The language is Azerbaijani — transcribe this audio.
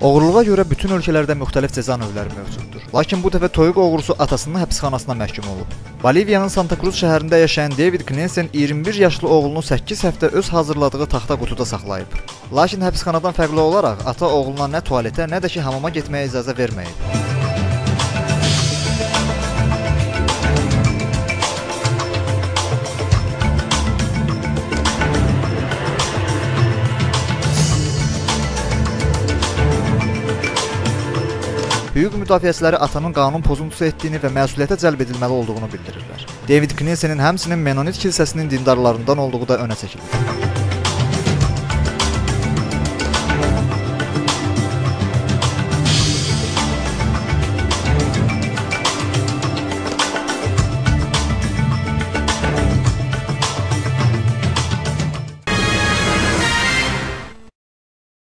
Oğurluğa görə bütün ölkələrdə müxtəlif cəza növləri mövcuddur. Lakin bu dəfə toyuq oğrusu atasının həbsxanasına məhkum olub. Boliviyanın Santa Cruz şəhərində yaşayan David Knensen 21 yaşlı oğlunu 8 həftə öz hazırladığı taxta qutuda saxlayıb. Lakin həbsxanadan fərqli olaraq ata oğluna nə tualetə, nə də ki hamama getməyə icazə verməyib. Hüquq müdafiəçiləri atanın qanun pozuntusu etdiyini və məsuliyyətə cəlb edilməli olduğunu bildirirlər. David Knensenin həmçinin Menonit kilsəsinin dindarlarından olduğu da önə çəkilir.